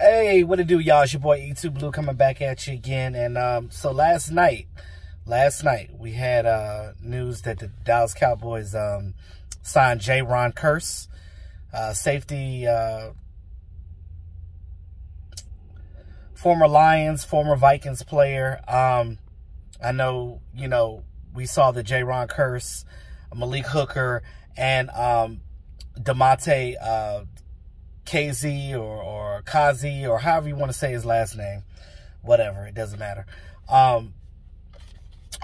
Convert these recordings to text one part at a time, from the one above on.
Hey, what it do, y'all? It's your boy E2Blu coming back at you again. And um, so last night, last night we had uh, news that the Dallas Cowboys um, signed Jayron Kearse, uh, safety, uh, former Lions, former Vikings player. Um, I know, you know, we saw the Jayron Kearse, Malik Hooker, and um, Damontae uh, KZ or, or Kazi or however you want to say his last name. Whatever, it doesn't matter. Um,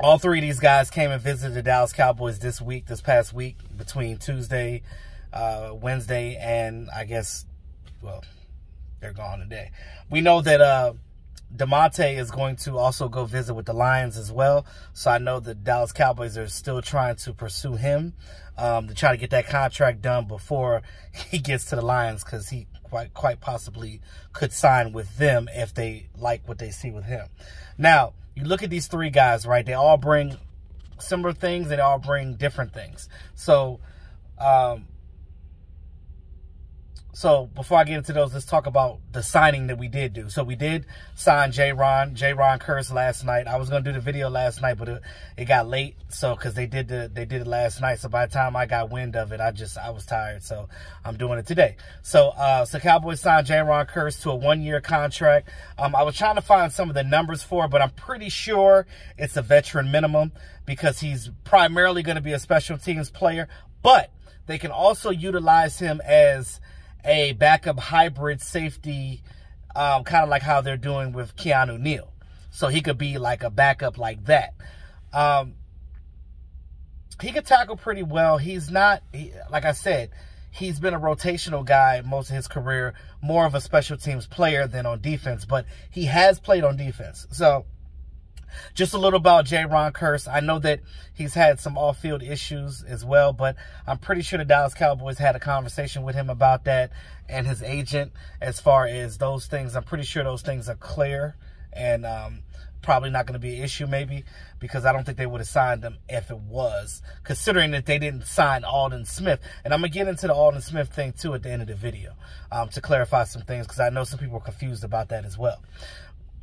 all three of these guys came and visited the Dallas Cowboys this week, this past week, between Tuesday, uh, Wednesday, and I guess, well, they're gone today. We know that uh, Damontae is going to also go visit with the Lions as well. So I know the Dallas Cowboys are still trying to pursue him um, to try to get that contract done before he gets to the Lions because he quite quite possibly could sign with them if they like what they see with him. Now, you look at these three guys, right? They all bring similar things. They all bring different things. So, um, so before I get into those, let's talk about the signing that we did do. So we did sign Jayron, J. Ron Kearse last night. I was gonna do the video last night, but it, it got late. So because they did the they did it last night. So by the time I got wind of it, I just I was tired. So I'm doing it today. So uh, so Cowboys signed Jayron Kearse to a one year contract. Um, I was trying to find some of the numbers for, it, but I'm pretty sure it's a veteran minimum because he's primarily to be a special teams player, but they can also utilize him as a backup hybrid safety, um, kind of like how they're doing with Keanu Neal. So he could be like a backup like that. Um, he could tackle pretty well. He's not, he, like I said, he's been a rotational guy most of his career, more of a special teams player than on defense, but he has played on defense. So, just a little about Jayron Kearse. I know that he's had some off-field issues as well, but I'm pretty sure the Dallas Cowboys had a conversation with him about that and his agent as far as those things. I'm pretty sure those things are clear and um, probably not going to be an issue maybe because I don't think they would have signed him if it was, considering that they didn't sign Aldon Smith. And I'm going to get into the Aldon Smith thing too at the end of the video um, to clarify some things because I know some people are confused about that as well.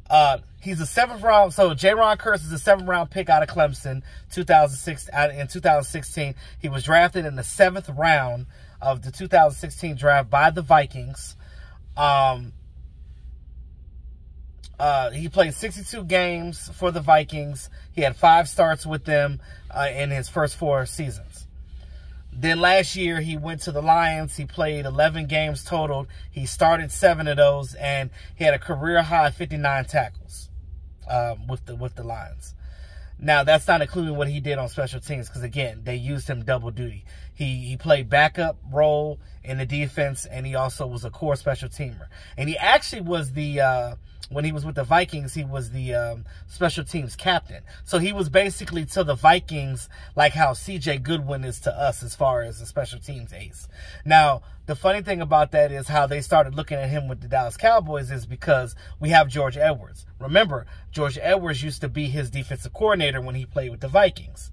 Uh, he's a seventh round. So Jayron Kearse is a seventh round pick out of Clemson, 2006 in 2016. He was drafted in the seventh round of the 2016 draft by the Vikings. Um, uh, he played 62 games for the Vikings. He had five starts with them uh, in his first four seasons. Then last year he went to the Lions. He played 11 games total. He started seven of those, and he had a career high 59 tackles um, with the with the Lions. Now that's not including what he did on special teams, because again they used him double duty. He he played backup role in the defense, and he also was a core special teamer. And he actually was the uh, when he was with the Vikings, he was the um, special teams captain. So he was basically to the Vikings like how CJ Goodwin is to us as far as the special teams ace. Now, the funny thing about that is how they started looking at him with the Dallas Cowboys is because we have George Edwards. Remember, George Edwards used to be his defensive coordinator when he played with the Vikings.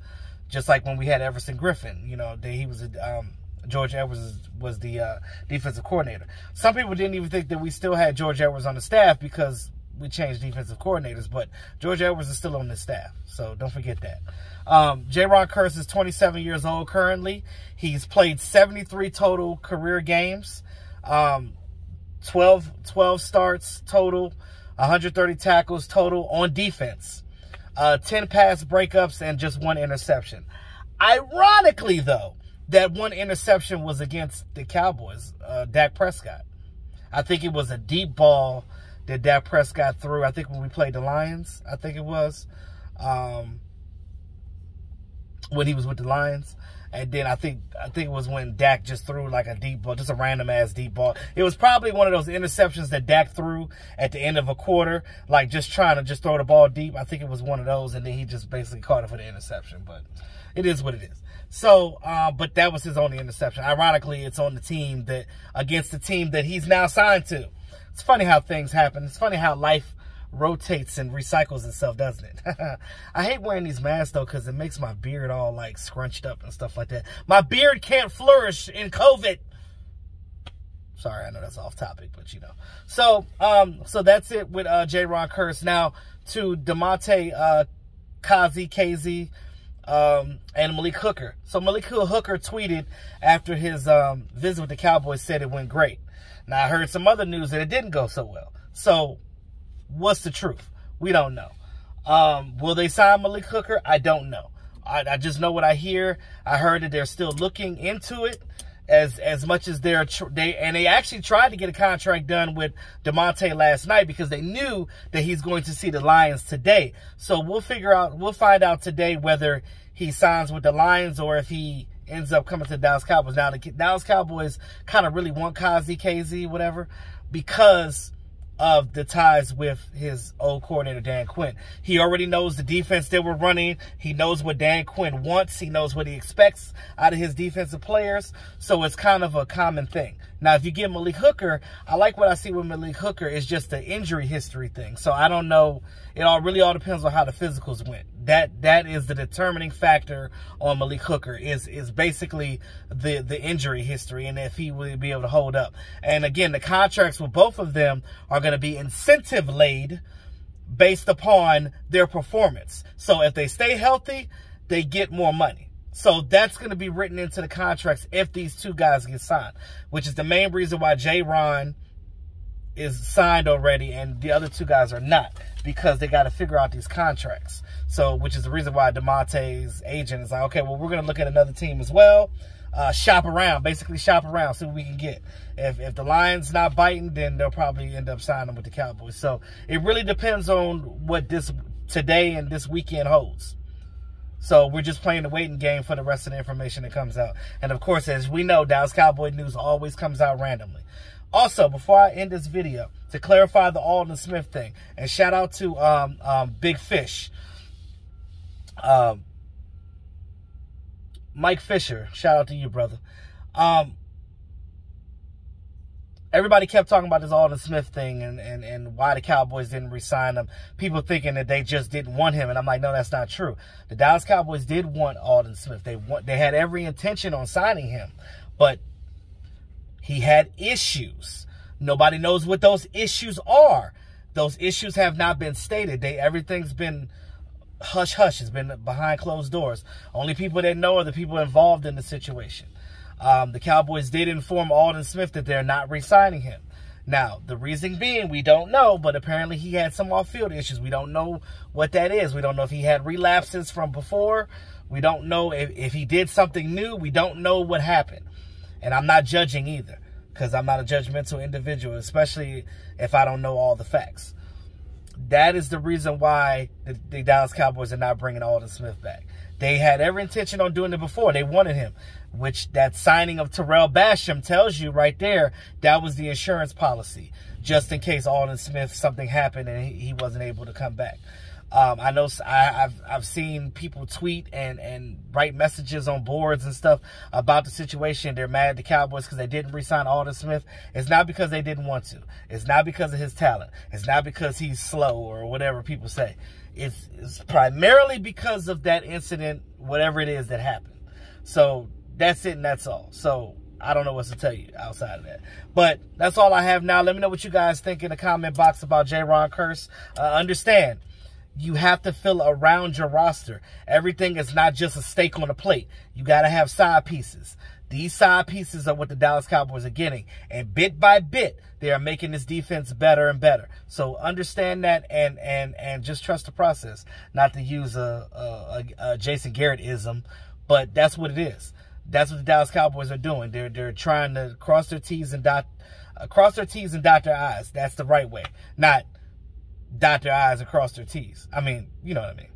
Just like when we had Everson Griffen, you know, he was a um, George Edwards was the uh, defensive coordinator. Some people didn't even think that we still had George Edwards on the staff because we changed defensive coordinators, but George Edwards is still on the staff, so don't forget that. Um, Jayron Kearse is 27 years old currently. He's played 73 total career games, um, 12, 12 starts total, 130 tackles total on defense, uh, 10 pass breakups, and just one interception. Ironically, though, that one interception was against the Cowboys, uh, Dak Prescott. I think it was a deep ball that Dak Prescott threw. I think when we played the Lions, I think it was um, when he was with the Lions. And then I think I think it was when Dak just threw like a deep ball, just a random ass deep ball. It was probably one of those interceptions that Dak threw at the end of a quarter, like just trying to just throw the ball deep. I think it was one of those, and then he just basically caught it for the interception. But it is what it is. So, uh, but that was his only interception. Ironically, it's on the team that, against the team that he's now signed to. It's funny how things happen. It's funny how life rotates and recycles itself, doesn't it? I hate wearing these masks though because it makes my beard all like scrunched up and stuff like that. My beard can't flourish in COVID. Sorry, I know that's off topic, but you know. So, um, so that's it with uh, Jayron Kearse. Now to Damontae uh, Kazi, KZ, um, and Malik Hooker. So Malik Hooker tweeted after his um, visit with the Cowboys said it went great. Now I heard some other news that it didn't go so well. So what's the truth? We don't know. Um, will they sign Malik Hooker? I don't know. I, I, just know what I hear. I heard that they're still looking into it as as much as they're they and they actually tried to get a contract done with Damontae last night because they knew that he's going to see the Lions today. So we'll figure out we'll find out today whether he signs with the Lions or if he ends up coming to the Dallas Cowboys. Now the Dallas Cowboys kind of really want Kazi KZ whatever because of the ties with his old coordinator, Dan Quinn. He already knows the defense that we're running. He knows what Dan Quinn wants. He knows what he expects out of his defensive players. So it's kind of a common thing. Now, if you get Malik Hooker, I like what I see with Malik Hooker is just the injury history thing. So I don't know. It all really all depends on how the physicals went. That that is the determining factor on Malik Hooker is is basically the the injury history and if he will be able to hold up. And again, the contracts with both of them are going to be incentive laid based upon their performance. So if they stay healthy, they get more money. So that's going to be written into the contracts if these two guys get signed, which is the main reason why Jayron is signed already and the other two guys are not because they got to figure out these contracts. So, which is the reason why Damontae's agent is like, okay, well, we're going to look at another team as well. Uh, shop around, basically shop around, see what we can get. If if the Lions not biting, then they'll probably end up signing with the Cowboys. So it really depends on what this today and this weekend holds. So we're just playing the waiting game for the rest of the information that comes out. And of course, as we know, Dallas Cowboy news always comes out randomly. Also, before I end this video, to clarify the Aldon Smith thing, and shout out to um, um, Big Fish, um, Mike Fisher, shout out to you, brother. Um, everybody kept talking about this Aldon Smith thing and, and, and why the Cowboys didn't resign him. People thinking that they just didn't want him. And I'm like, no, that's not true. The Dallas Cowboys did want Aldon Smith. They want, they had every intention on signing him, but he had issues. Nobody knows what those issues are. Those issues have not been stated. They, everything's been hush hush. It's been behind closed doors. Only people that know are the people involved in the situation. Um, the Cowboys did inform Aldon Smith that they're not re-signing him. Now, the reason being, we don't know, but apparently he had some off-field issues. We don't know what that is. We don't know if he had relapses from before. We don't know if, if he did something new. We don't know what happened. And I'm not judging either because I'm not a judgmental individual, especially if I don't know all the facts. That is the reason why the, the Dallas Cowboys are not bringing Aldon Smith back. They had every intention on doing it before. They wanted him, which that signing of Tarell Basham tells you right there that was the insurance policy, just in case Aldon Smith something happened and he, wasn't able to come back. Um, I know I, have I've seen people tweet and, and write messages on boards and stuff about the situation. They're mad at the Cowboys because they didn't resign Aldon Smith. It's not because they didn't want to. It's not because of his talent. It's not because he's slow or whatever people say. It's, it's primarily because of that incident, whatever it is that happened. So that's it and that's all. So I don't know what to tell you outside of that. But that's all I have now. Let me know what you guys think in the comment box about Jayron Kearse. Uh, understand, you have to fill around your roster. Everything is not just a steak on a plate. You got to have side pieces. These side pieces are what the Dallas Cowboys are getting. And bit by bit, they are making this defense better and better. So understand that and and and just trust the process. Not to use a, a, a Jason Garrett-ism, but that's what it is. That's what the Dallas Cowboys are doing. They're they're trying to cross their T's and dot cross their T's and dot their I's. That's the right way. Not dot their I's across their T's. I mean, you know what I mean.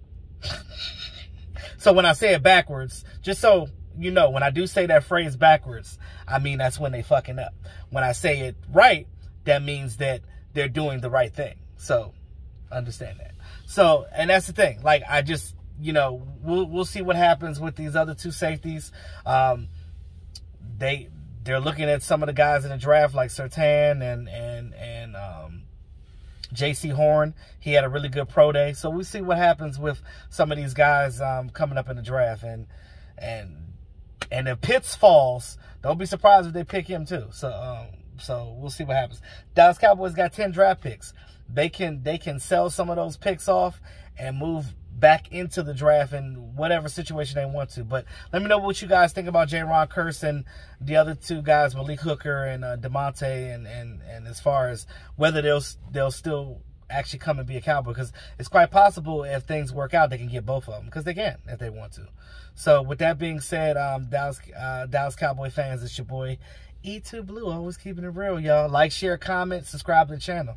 so when I say it backwards, just so you know, when I do say that phrase backwards, I mean that's when they fucking up. When I say it right, that means that they're doing the right thing. So understand that. So, and that's the thing. Like I just, you know, we'll we'll see what happens with these other two safeties. Um, they they're looking at some of the guys in the draft like Surtain and and and um, Jaycee Horn, he had a really good pro day. So we see what happens with some of these guys um, coming up in the draft. And and and if Pitts falls, don't be surprised if they pick him too. So um, So we'll see what happens. Dallas Cowboys got 10 draft picks. They can they can sell some of those picks off and move back into the draft in whatever situation they want to. But let me know what you guys think about Jayron Kearse and the other two guys, Malik Hooker and uh, Damontae, and, and and as far as whether they'll they'll still actually come and be a Cowboy because it's quite possible if things work out they can get both of them because they can if they want to. So with that being said, um, Dallas uh, Dallas Cowboy fans, it's your boy E2Blu, always keeping it real, y'all. Like, share, comment, subscribe to the channel.